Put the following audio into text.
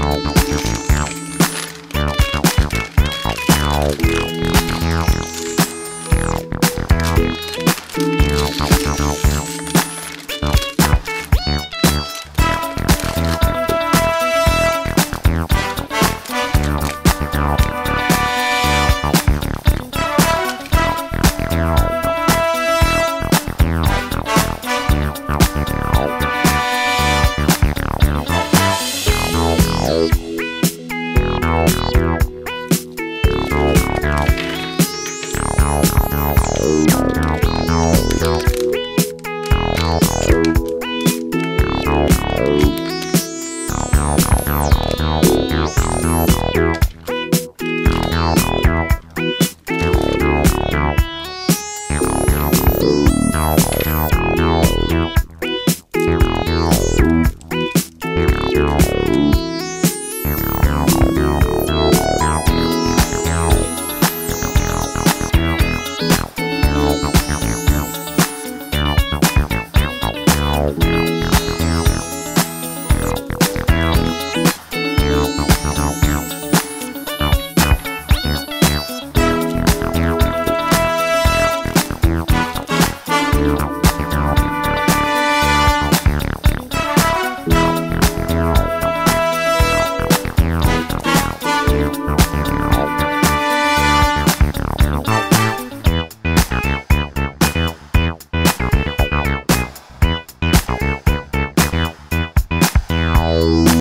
Wow. Ow, ow, ow.